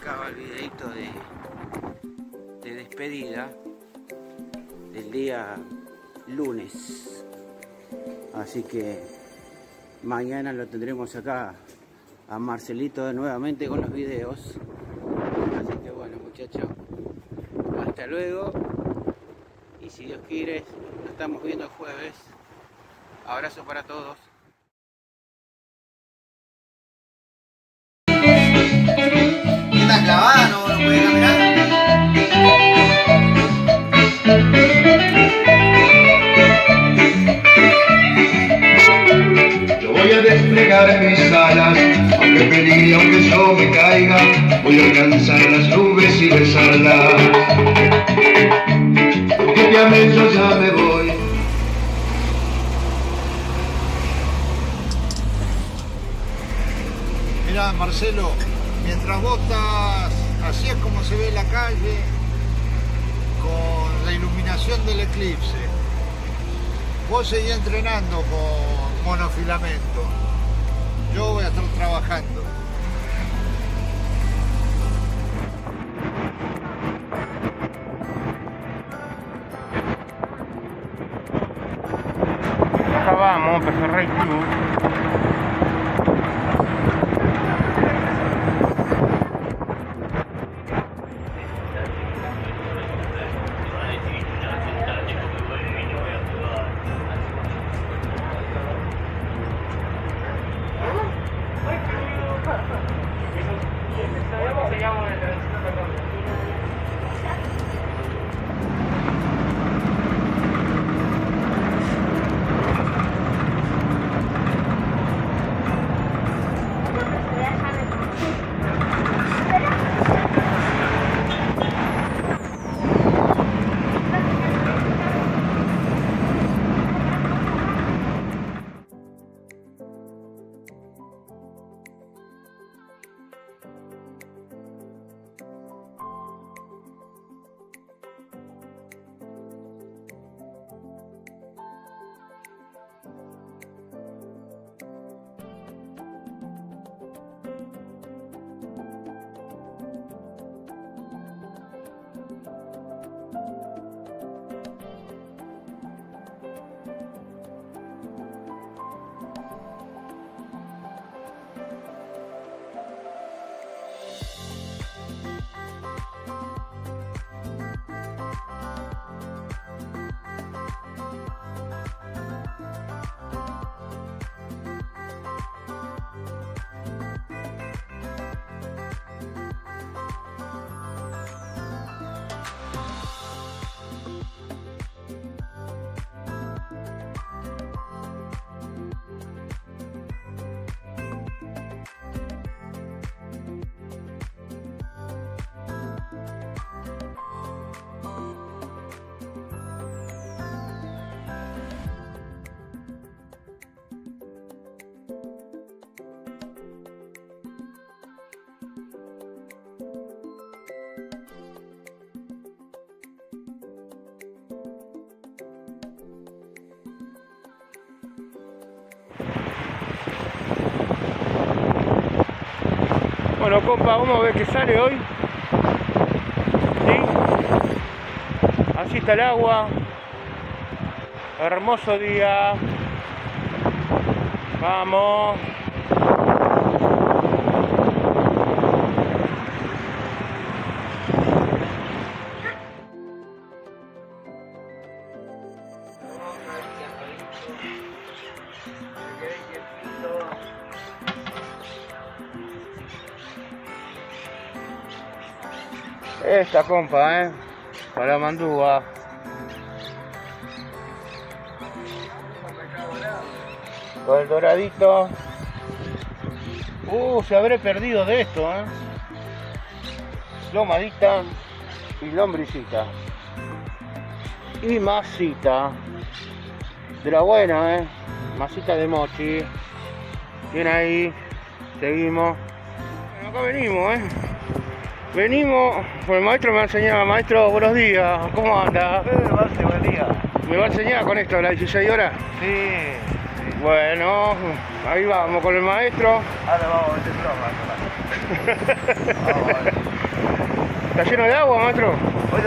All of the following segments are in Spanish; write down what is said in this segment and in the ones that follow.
Acaba el videito de, de despedida del día lunes. Así que mañana lo tendremos acá a Marcelito nuevamente con los videos. Así que bueno muchachos, hasta luego. Y si Dios quiere, nos estamos viendo el jueves. Abrazo para todos. Aunque peligre, aunque yo me caiga, voy a alcanzar las nubes y besarlas. Porque ya me voy. Mirá, Marcelo, mientras estás, así es como se ve la calle, con la iluminación del eclipse. Vos seguís entrenando con monofilamento. Yo voy a estar trabajando. Acá vamos, Pejerrey Bueno, compa, vamos a ver qué sale hoy. ¿Sí? Así está el agua. Hermoso día. Vamos. Compa, eh. Para mandúa. Con el doradito. Uh, se habré perdido de esto, eh. Lomadita y lombricita. Y masita. De la buena, eh. Masita de mochi. Bien ahí. Seguimos. Acá venimos, eh. Venimos, pues el maestro me ha enseñado, maestro, buenos días, ¿cómo anda? Eh, buen día. ¿Me va a enseñar con esto, a las 16 horas? Sí. Bueno, ahí vamos con el maestro. Ahora vamos a meter broma. Vamos a ver. ¿Está lleno de agua, maestro? Hoy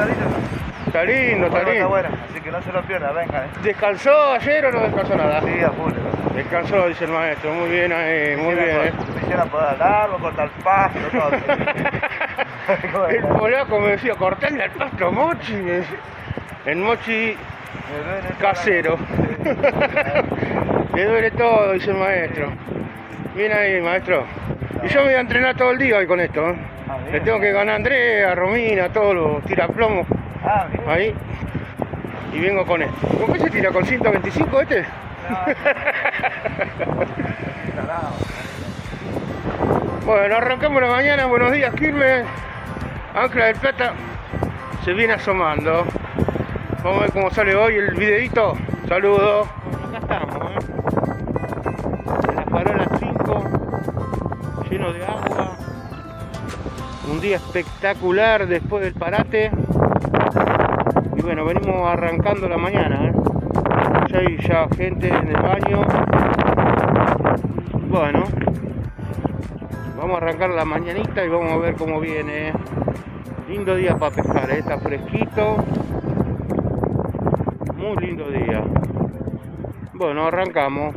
Está lindo, está está lindo. buena, así que no se lo pierda, venga, eh. ¿Descansó ayer o no descansó nada? Sí, a full. Descansó, dice el maestro, muy bien ahí, muy bien. eh. Me hicieron poder largo, cortar el pasto, todo. El polaco me decía, cortarle al pasto mochi. me decía. El mochi casero. Le duele todo, dice el maestro. Bien ahí, maestro. Y yo me voy a entrenar todo el día hoy con esto. ¿eh? Ah. Le tengo que ganar a Andrea, a Romina, a todos los tiraplomos Ah, ahí. Y vengo con esto. ¿Con qué se tira? ¿Con 125 este? Bueno, arrancamos la mañana. Buenos días, Quilmes. Ancla del Plata se viene asomando. Vamos a ver cómo sale hoy el videito. Saludos. Acá estamos, ¿eh? En la farola 5, lleno de agua. Un día espectacular después del parate. Y bueno, venimos arrancando la mañana, ¿eh? Ya hay ya gente en el baño. Bueno, Vamos a arrancar la mañanita y vamos a ver cómo viene. Lindo día para pescar, ¿eh? está fresquito. Muy lindo día. Bueno, arrancamos.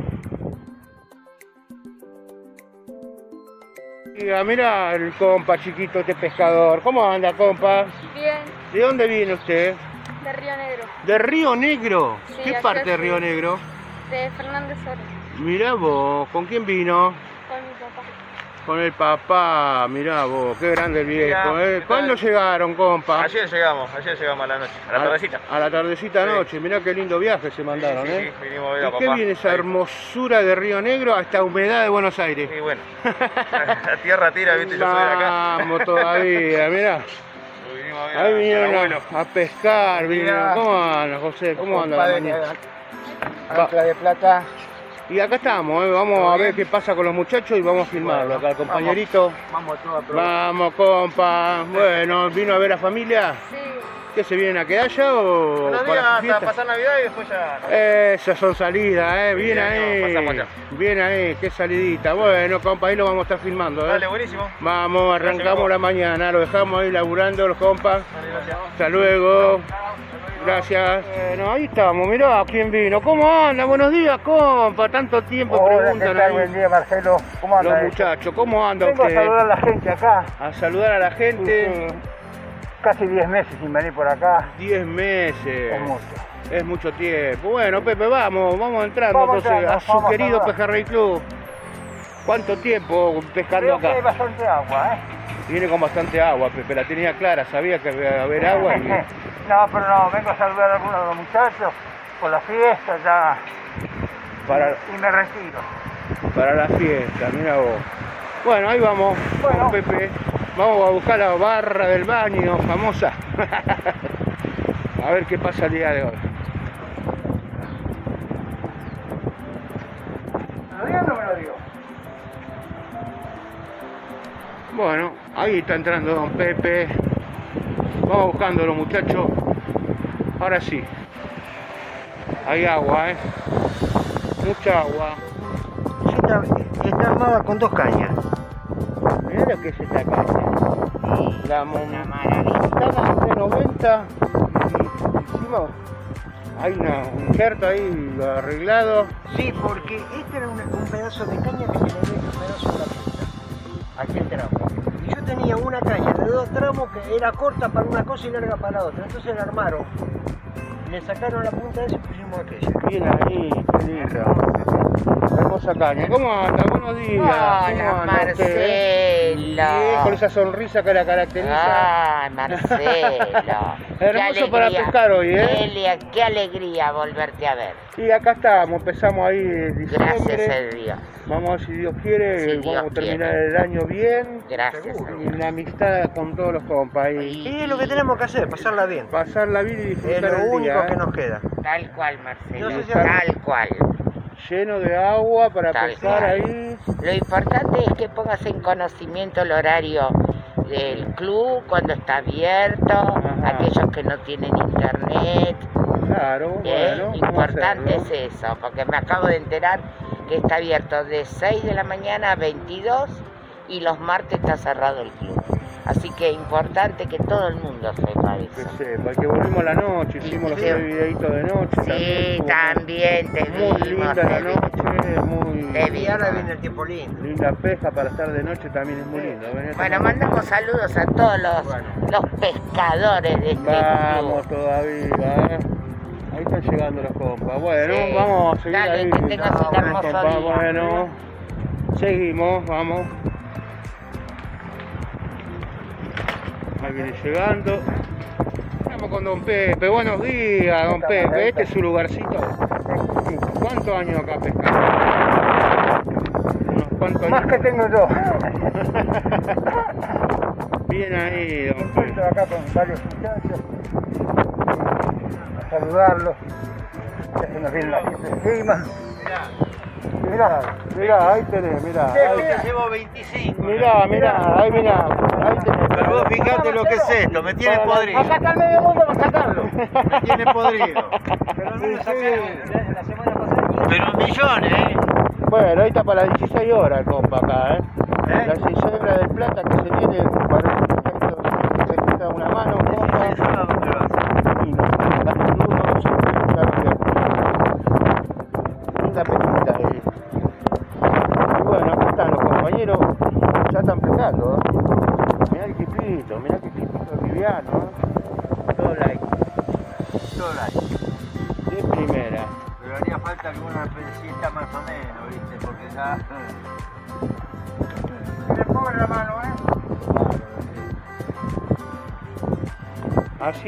Mira, mira el compa chiquito, este pescador. ¿Cómo anda, compa? Bien, ¿De dónde viene usted? de Río Negro, ¿De Río Negro? Sí, ¿Qué parte de. Río Negro? de Fernández Oro, Mirá vos, ¿con quién vino? Con papá. El papá, mirá vos, qué grande el viejo. Mirá, ¿eh? ¿qué ¿Cuándo llegaron, compa? Ayer llegamos, ayer llegamos a la noche, a la tardecita. A la tardecita Sí. noche, mirá qué lindo viaje se mandaron, Sí, sí, ¿eh? sí, vinimos a ver a ¿Y qué papá. viene esa hermosura de Río Negro a esta humedad de Buenos Aires? Y bueno, la tierra tira, viste, yo soy de acá. Vamos todavía, mirá. A ver Ahí a- vinieron al abuelo. a, a pescar, vinieron. ¿Cómo anda, José? ¿Cómo anda la mañana? Ancla de plata. Y acá estamos, ¿eh? vamos ¿Todo a ver qué pasa con los muchachos y vamos a filmarlo acá, el compañerito. Vamos todos a probar. Vamos, compa. Bueno, ¿vino a ver a familia? Sí, ¿Qué se vienen a quedar ya o Unos días hasta pasar Navidad y después ya... Esas son salidas, eh. Bien Sí, ahí. no. Bien ahí, qué salidita. Bueno, compa, ahí lo vamos a estar filmando, eh. Dale, buenísimo. Vamos, arrancamos Gracias, la mañana, lo dejamos ahí laburando los compas. Dale, gracias. Hasta luego. Gracias. Bueno, ahí estamos, mirá quién vino. ¿Cómo anda? Buenos días, compa. Tanto tiempo Hola, ¿qué preguntan tal? ahí Buen día, Marcelo. ¿Cómo anda? los muchachos. ¿Cómo anda Vengo a usted? saludar a la gente acá. A saludar a la gente. Sí, Casi 10 meses sin venir por acá. 10 meses. Es mucho. Es mucho tiempo. Bueno, Pepe, vamos, vamos entrando Vamos entonces entrando, a su vamos a querido. Pejerrey Club. ¿Cuánto tiempo pescando Creo que hay acá? bastante agua, ¿eh? Viene con bastante agua, Pepe, la tenía clara, sabía que iba a haber agua y No, pero no, vengo a saludar a algunos de los muchachos por la fiesta ya para, y me retiro. para la fiesta, mira vos. Bueno, ahí vamos, Bueno. con Pepe. Vamos a buscar la barra del baño famosa. a ver qué pasa el día de hoy. ¿Me lo dio o no me lo dio? Bueno, ahí está entrando don Pepe. Vamos buscando los muchachos. Ahora sí. Hay agua, ¿eh? Mucha agua. Sí, está, está armada con dos cañas. Mirá lo que es esta caña. La Una maravilla. de 90 y encima hay una, un injerto ahí arreglado. Sí, porque este era un, un pedazo de caña que se le ve un pedazo de la punta. Aquel tramo. Yo tenía una caña de dos tramos que era corta para una cosa y larga para otra. Entonces la armaron. Le sacaron la punta de esa y pusimos aquella. Bien ahí, qué. Hermosa caña. ¿Cómo anda? Buenos días. Hola, ¿Cómo? Marcelo. Bien, con esa sonrisa que la caracteriza. Ay, Marcelo. Hermoso para pescar hoy, ¿eh? Qué, ale- qué alegría volverte a ver. Y acá estamos, empezamos ahí Gracias a Dios. Vamos a ver si Dios quiere, Si vamos Dios a terminar quiere. el año bien. Gracias Y la amistad con todos los compas. Y Y Y lo que tenemos que hacer, pasarla bien. pasarla bien y Es disfrutar lo el único día. que ¿eh? nos queda. Tal cual, Marcelo. No sé si- Tal cual. Lleno de agua para Tal cual. ahí. Lo importante es que pongas en conocimiento el horario del club, cuando está abierto, Ajá. aquellos que no tienen internet. Claro, ¿eh? bueno. Importante es eso, porque me acabo de enterar que está abierto de 6 de la mañana a 22 y los martes está cerrado el club. Así que importante que todo el mundo sepa Que eso. sepa, que volvimos a la noche, hicimos los Sí. videitos de noche. Sí, también te Muy vimos. linda te la noche, muy Te vi. Ahora viene el tiempo lindo. linda pesca para estar de noche también es muy lindo. Bueno, no- mandamos saludos a todos los, los pescadores de este Vamos club. todavía, ¿eh? Ahí están llegando los compas. Bueno, Sí. vamos a seguir Dale, ahí. que tengas un hermoso día. Bueno, seguimos, vamos. Ahí viene llegando. Estamos con Don Pepe. Buenos días, Don Pepe. Este es su lugarcito. ¿Cuántos años acá pescando? Más que tengo yo. Bien ahí, Don Estoy Pepe. acá con varios muchachos. A saludarlos. Ya se nos viene la gente encima. Mirá, mirá, ahí tenés, mirá. Ahí- llevo 25. Mirá, mirá, ahí mirá, ahí tenés. Pero vos fijate lo que es esto, me tiene podrido. Acá está el medio mundo para sacarlo. Me tiene podrido. Pero no lo sacaron. La semana pasada. Pero millones, ¿eh? Bueno, ahí está para las 16 horas el compa acá, ¿eh? Las 16 horas del plata que se viene para se quita una mano, compa. Y no,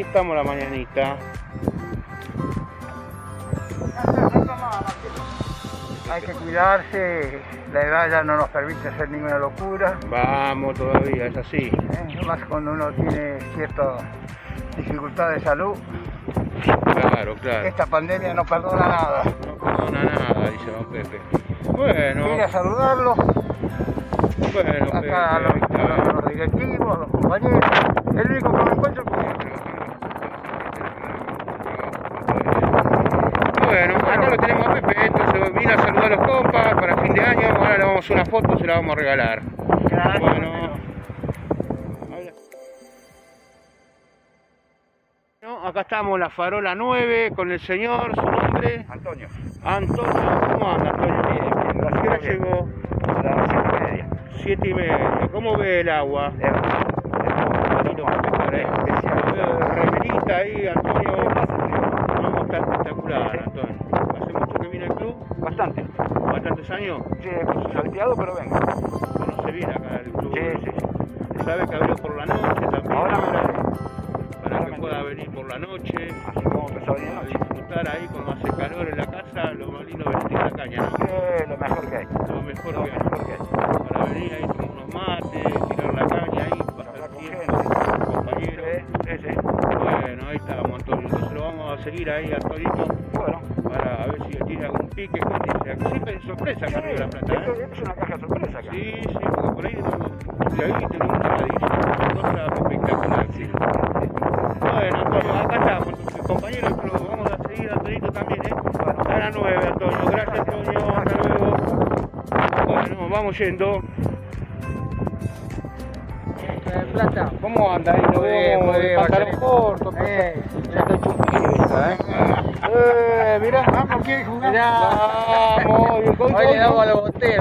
Estamos la mañanita. Hay que cuidarse, la edad ya no nos permite hacer ninguna locura, Vamos todavía, es así. ¿eh? más cuando uno tiene cierta dificultad de salud. Claro, claro. Esta pandemia no perdona nada. No perdona nada, dice don Pepe. Bueno, Vine a saludarlos, bueno, Pepe, acá a los, a los directivos, a los compañeros. El único que me encuentro es con Bueno, acá lo tenemos a Pepe, entonces vino a saludar a los compas para fin de año, ahora le vamos a una foto, se la vamos a regalar. Bueno. Habla. No, acá estamos la farola 9 con el señor, su nombre. Antonio. Antonio, ¿cómo anda Antonio? Bien, bien, ¿A qué hora llegó? A las siete y media. Siete y media. ¿Cómo ve el agua? Veo Remerita ahí, Antonio. No, espectacular, Antonio. Bastante. ¿Bastantes años? Sí, salteado, pero venga. Conoce bien acá el club. Sí, sí, sí. Sabe que abrió por la noche también. Ahora me para, que pueda venir por la noche. De A noche. disfrutar ahí cuando hace calor en la casa, lo más lindo a la caña, ¿no? Eh, lo mejor que hay. Lo mejor Lo que hay. mejor que hay. Para venir ahí, tomar unos mates, tirar la caña ahí, pasar tiempo con compañeros. Sí, sí, sí. Bueno, ahí estamos, Antonio. Entonces lo vamos a seguir ahí, Antonito, pique. ¿Qué dice? Siempre es sorpresa acá arriba de la plata, ¿eh? es una caja sorpresa acá. Sí, sí, porque por ahí no, de ahí tenemos un bocadillo, una cosa espectacular. Sí. Bueno, Antonio, acá estamos, entonces, compañeros, pero vamos a seguir, Antonito también, ¿eh? A las 9, Antonio. Gracias, Antonio. Hasta luego. Bueno, vamos yendo.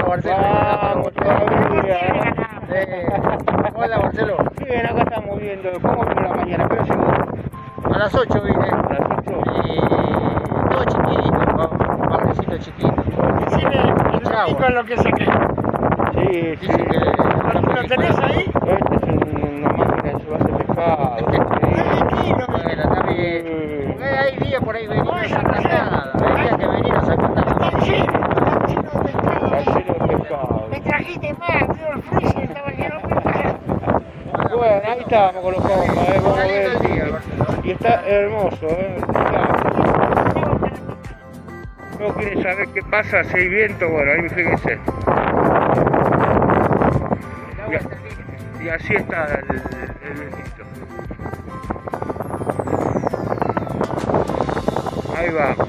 Vamos todavía. Sí. Hola, Marcelo. Bien, acá estamos viendo cómo vino la mañana. ¿Qué hora llegó? A las 8 vine. A las 8. Y todo chiquitito, barbecito chiquito. Decime, con lo que saqué. Sí, sí. Dice que ¿Lo tenés ahí? Este es un- una máquina de de pescado. Sí. Bueno, está bien. Porque hay días por ahí venir no saca nada. Hay días que venir no saca nada. Está lleno, está lleno de pescado. Está lleno de pescado. Me trajiste más, tío, el freezer estaba lleno de pescado. Bueno, ahí estamos con los compas, eh, vamos a ver. Y está hermoso, eh. ¿No quieren saber qué pasa si hay viento? Bueno, ahí fíjense. Y, y así está el, el. Ahí va.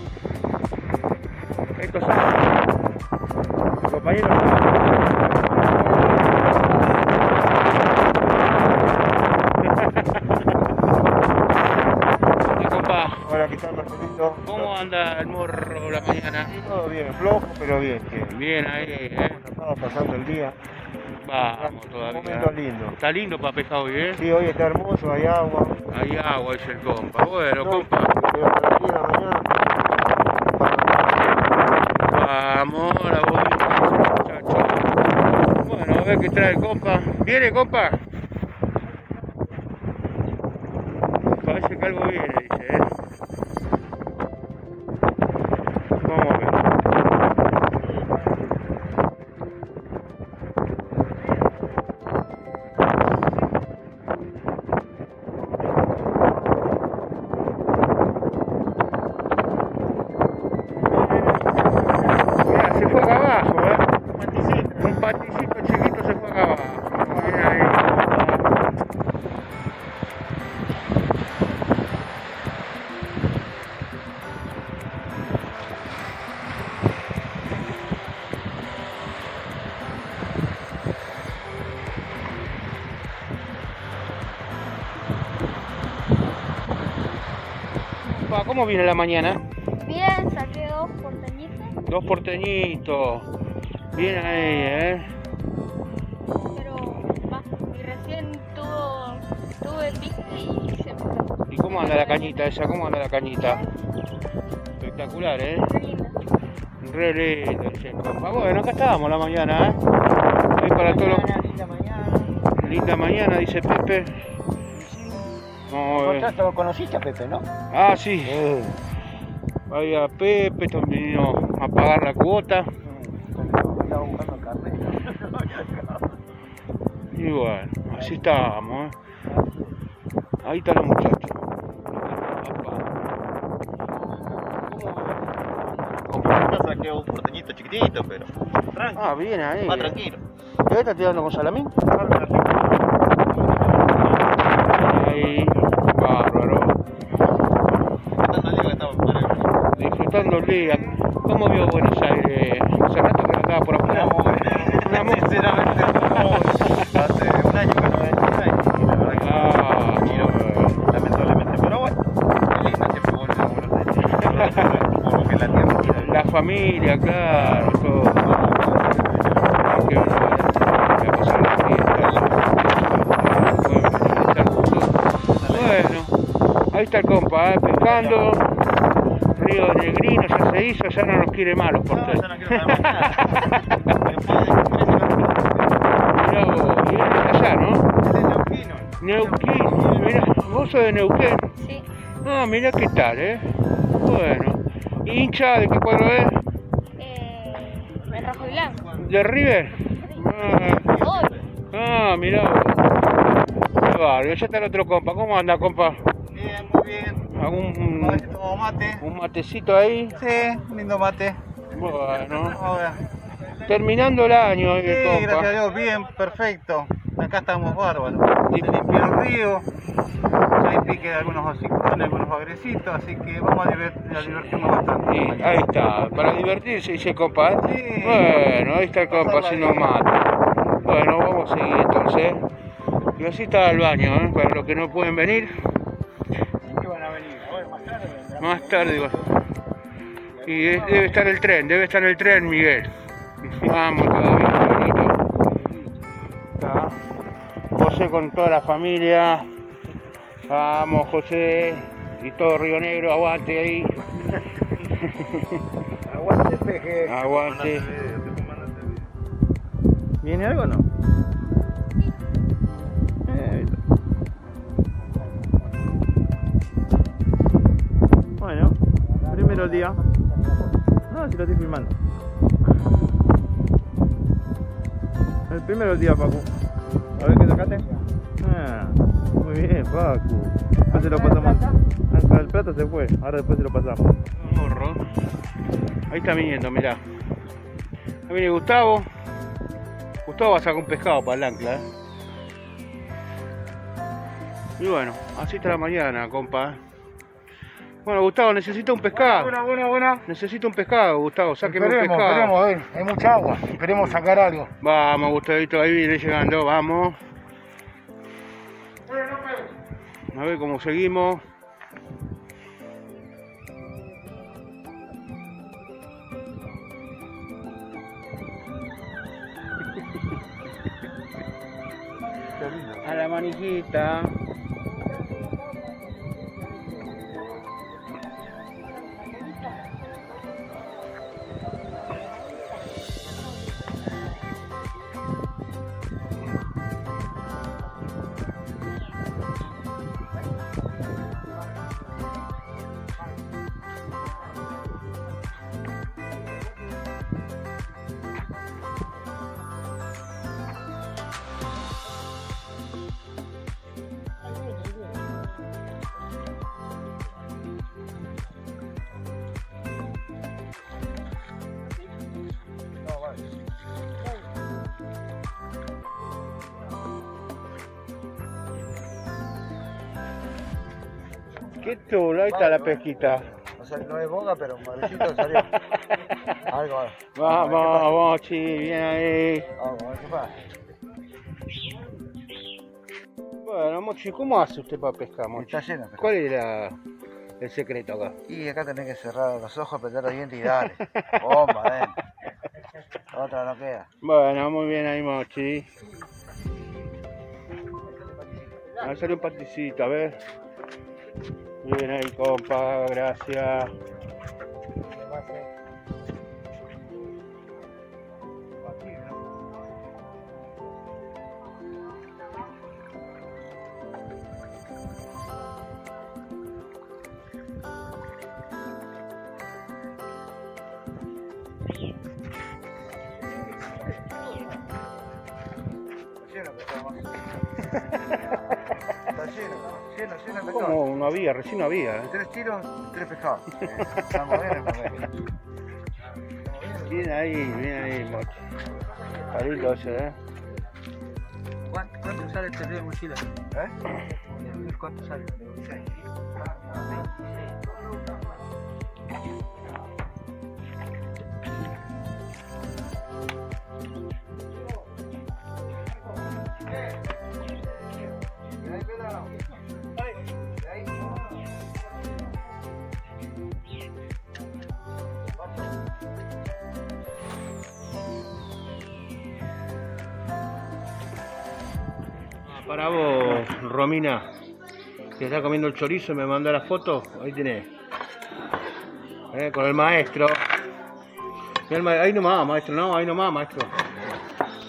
Flojo, pero bien. Bien ahí, ¿eh? estaba pasando el día. Vamos Un todavía. momento lindo. Está lindo para pescar hoy, ¿eh? Sí, hoy está hermoso, hay agua. Hay agua, dice el compa. Bueno, No, compa. mañana. Vamos, la bonita, dice el muchacho. Bueno, a ver qué trae el compa. ¿Viene, compa? Parece que algo viene, ¿Cómo viene la mañana? Bien, saqué dos porteñitos, Dos porteñitos. Bien ahí, ¿eh? pero va, y recién tuvo, tuve pique y se. ¿Y cómo anda la cañita esa? ¿Cómo anda la cañita? Espectacular, ¿eh? Re linda. Re lindo, el compa. Bueno, acá estábamos la mañana, ¿eh? Ahí para todos los... Linda mañana, dice Pepe. Vamos a ver. ¿Encontraste- ¿Lo conociste a Pepe, no? Ah, sí. Ahí a Pepe también vino a pagar la cuota. Estaba buscando el carnet. Y bueno, así estábamos, ¿eh? Ahí están los muchachos. Saqué un porteñito chiquitito, pero tranquilo, Ah, bien ahí. más tranquilo. ¿Qué estás tirando con salamín? Ahí, bárbaro. Estando el día que estaba por el día. ¿Cómo vio Buenos Aires? Hace rato que no estaba por afuera. Un amor. Sinceramente, no. hace un año que no venía y la verdad que Ah, lamentablemente, pero bueno, lindo siempre volver a Buenos Aires. Por lo que la tierra quiere. La familia, claro, todo. Bueno, ahí está el compa, ¿eh? pescando. Río Negrino ya se hizo, ya no nos quiere más los No, ya no quiero Mirá vos, allá, ¿no? Es de Neuquino. Neuquén, mirá, vos sos de Neuquén. Sí, Ah, mirá qué tal, ¿eh? Bueno. ¿Hincha de qué cuadro es? eh, en rojo y blanco. ¿De River? Ah, ah mirá vos. Qué barrio, ya está el otro compa. ¿Cómo anda, compa? Bien, muy bien. ¿Algún A ver si tomo mate. un matecito ahí? Sí, lindo mate. Bueno. Ahora. Terminando el año, el Sí, compa. gracias a Dios, bien, perfecto. Acá estamos bárbaros. Sí. Se limpió el río, ya hay pique de algunos hocicones, algunos agresitos, así que vamos a, a divertirnos bastante. Sí, ahí está, para divertirse, dice compa. ¿eh? Sí. Bueno, ahí está el compa, si no mata. Bueno, vamos a seguir entonces. Y así está el baño, ¿eh? para los que no pueden venir. Más tarde, igual. Y es- debe estar el tren, debe estar el tren, Miguel. Vamos todavía. Está José con toda la familia. Vamos, José. Y todo Río Negro, aguante ahí. Aguante peje. Aguante. ¿Viene algo o no? Primero día. No, si lo estoy filmando. El primero día, Pacu. A ver qué tocaste. Ah, muy bien, Pacu. Ahora se lo pasamos. Ancla del plato se fue. Ahora después se lo pasamos. Morro. Ahí está viniendo, mirá. Ahí viene Gustavo. Gustavo va a sacar un pescado para el ancla. ¿eh? Y bueno, así está la mañana, compa. Bueno, Gustavo, necesita un pescado. Buena, buena, buena. Necesita un pescado, Gustavo. Sáqueme un Esperemos, pescado. esperemos, a ver, hay mucha agua. Esperemos sacar algo. Vamos, Gustavito, ahí viene llegando, vamos. A ver cómo seguimos. A la manijita. Chulo, ahí está la pesquita. O sea, no es boga, pero un madrecito salió. Algo. Vamos, vamos, chi, bien ahí. Vamos, a ver qué pasa. Bueno, Mochi, ¿cómo hace usted para pescar, Mochi? Está lleno. pero- ¿Cuál es la- el secreto acá? Y acá tenés que cerrar los ojos, apretar los dientes y dale. Bomba. Otra no queda. Bueno, muy bien ahí, Mochi. A ver, sale un paticito, a ver. Bien ahí, compa, gracias. No había, recién no había. ¿eh? Tres tiros, tres pescados. Eh, Estamos bien, ahí, bien ahí, Mochi. Carito ese, ¿eh? ¿Cuánto, cuánto sale este río de mochila? ¿Eh? ¿Cuánto sale? Para vos, Romina, que está comiendo el chorizo y me manda la foto, ahí tenés. Eh, con el maestro. El ma- Ahí nomás, maestro, no, ahí nomás, maestro.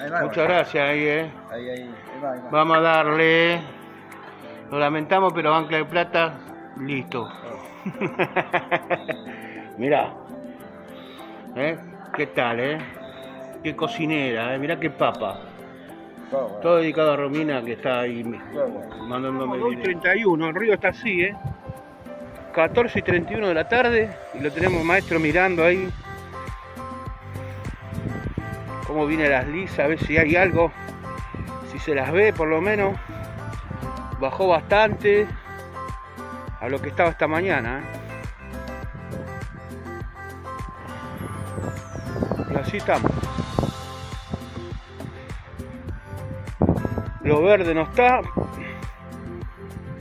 Ahí va, Muchas gracias ahí, eh. Ahí, ahí, ahí va, ahí va. Vamos a darle. Lo lamentamos, pero Ancla de Plata, listo. Mirá. ¿Eh? ¿Qué tal, eh? Qué cocinera, eh. Mirá qué papa. Todo bueno, Todo dedicado a Romina que está ahí todo bueno. mandándome 31, el río está así, ¿eh? 14 y 31 de la tarde y lo tenemos maestro mirando ahí. Cómo vienen las lisas, a ver si hay algo, si se las ve por lo menos. Bajó bastante a lo que estaba esta mañana. ¿eh? Y así estamos. Lo verde no está.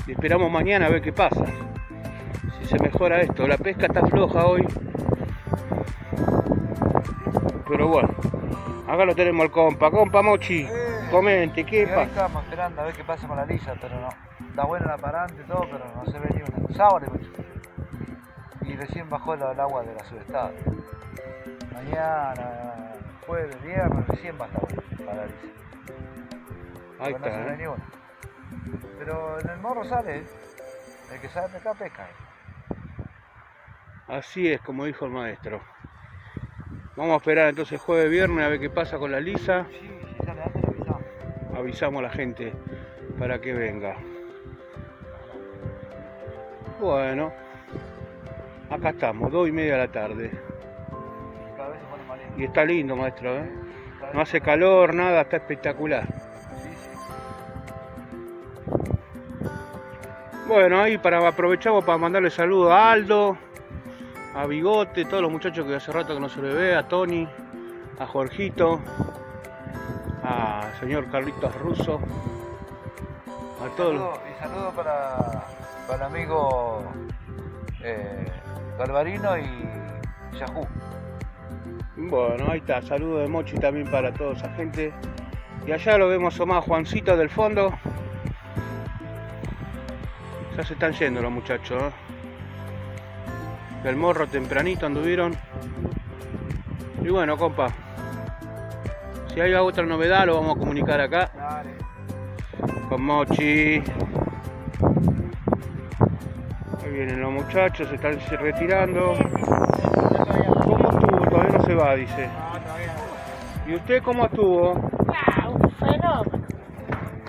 Y esperamos mañana a ver qué pasa. Si se mejora esto. La pesca está floja hoy. Pero bueno. Acá lo tenemos al compa. Compa Mochi. Comente, ¿qué pasa? estamos esperando a ver qué pasa con la lisa, pero no. Está buena la parante y todo, pero no se ve ni una. Sábado y recién bajó el, el agua de la subestada. Mañana, jueves, viernes, recién va a estar para la lisa. Ahí Pero no se está, ve ¿eh? ni una. Pero en el morro sale, ¿eh? el que sabe pescar, pesca. Así es, como dijo el maestro. Vamos a esperar entonces jueves, viernes a ver qué pasa con la lisa. Sí, si sale antes, avisamos. Avisamos a la gente para que venga. Bueno, acá estamos, dos y media de la tarde. Y está lindo, maestro, ¿eh? No hace calor, nada, está espectacular. Bueno, ahí para aprovechamos para mandarle saludos a Aldo, a Bigote, todos los muchachos que hace rato que no se le ve, a Tony, a Jorgito, a señor Carlitos Russo, a todos los... Saludo- y saludo para, para el amigo eh, y Yahoo. Bueno, ahí está, saludos de Mochi también para toda esa gente. Y allá lo vemos más Juancito del fondo. Ya se están yendo los muchachos. ¿eh? Del morro tempranito anduvieron. Y bueno, compa. Si hay otra novedad lo vamos a comunicar acá Dale. con Mochi. Ahí vienen los muchachos, se están retirando. ¿Cómo estuvo? Todavía no se va, dice. ¿Y usted cómo estuvo? Ah, un fenómeno.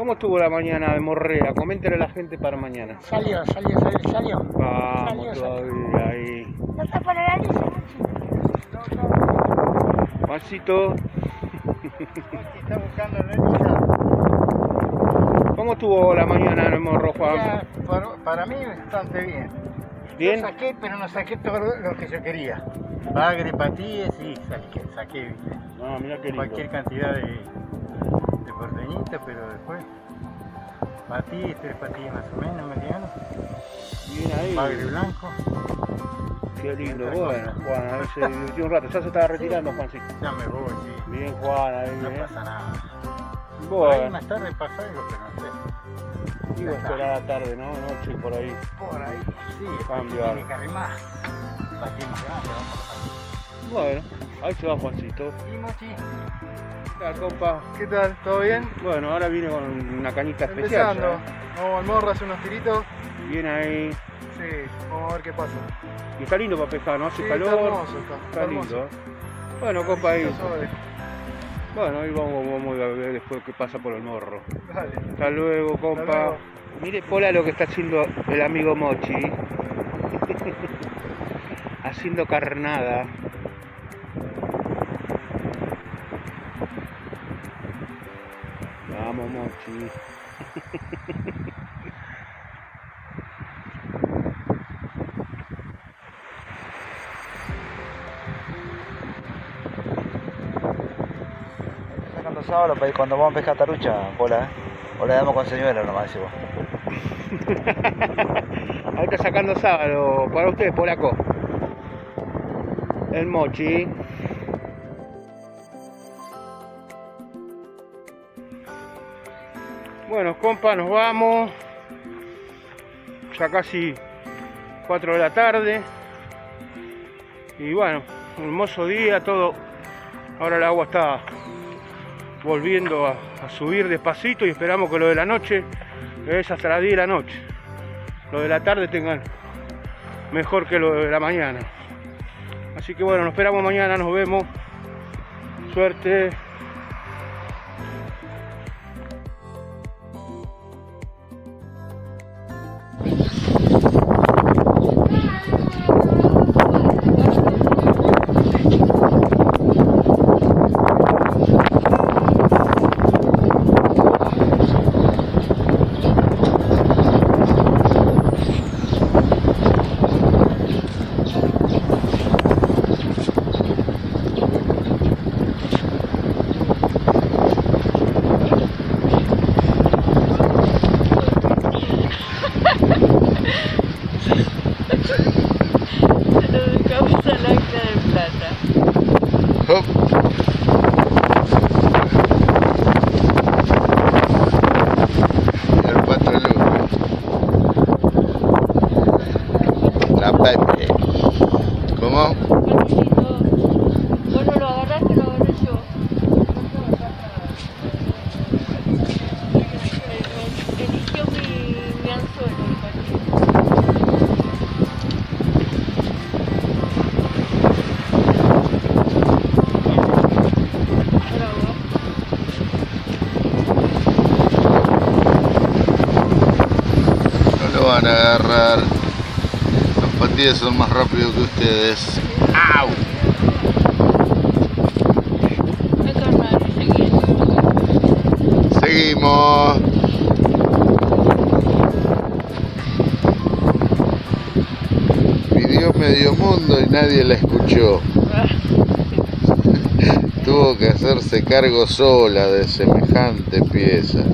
¿Cómo estuvo la mañana de Morrea? Coméntele a la gente para mañana. Salió, salió, salió, salió. Vamos Salió, salió. todavía ahí. No está para la lista, Juancito, Está buscando la lisa. ¿cómo estuvo la mañana en el Morro, Juan? Mira, para, para mí bastante bien. ¿Bien? Yo saqué, pero no saqué todo lo que yo quería. Bagre, patillas, sí, saqué, saqué ¿viste? Ah, mira qué lindo. cualquier cantidad de, de porteñitas, pero después patillas, tres patillas más o menos, mediano, Bien ahí. bagre blanco. Qué lindo. Bueno, Juan, a ver se divirtió un rato. Ya se estaba retirando, Juancito. Ya me voy, sí. Bien, Juan, ahí, No pasa nada. Bueno, más tarde pasa algo, pero no sé. iba a esperar a la tarde, ¿no? Noche por ahí. Por ahí, sí, Cambio tiene que arrimar. Patín grande, vamos a Bueno, ahí se va Juancito. Y Mochi, ¿Qué tal, compa? ¿Qué tal? ¿Todo bien? Bueno, ahora viene con una cañita especial. Empezando. Vamos al morro a hacer unos tiritos. Viene ahí. Sí, vamos a ver qué pasa. Y está lindo para pescar, ¿no? Hace Sí, calor. está hermoso, está, Está está hermoso. lindo. Bueno, compa, ahí. Bueno, ahí vamos, vamos a ver después qué pasa por el morro. Dale. Hasta luego, compa. luego. Mire, Pola, lo que está haciendo el amigo Mochi. haciendo carnada. Vamos, Mochi. Sacando sábado para ir cuando vamos a pescar tarucha, Pola, ¿eh? O le damos con señuelo nomás. Ahí está sacando sábado para ustedes, polaco. El mochi. Bueno, compa, nos vamos. Ya casi 4 de la tarde. Y bueno, un hermoso día, todo. Ahora el agua está volviendo a, a subir despacito y esperamos que lo de la noche es hasta las 10 de la noche. Lo de la tarde tengan mejor que lo de la mañana. Así que bueno, nos esperamos mañana, nos vemos. Suerte. Se lo dejamos al ancla de plata. Son más rápidos que ustedes. ¡Au! Seguimos. Pidió medio mundo y nadie la escuchó. Tuvo que hacerse cargo sola de semejante pieza.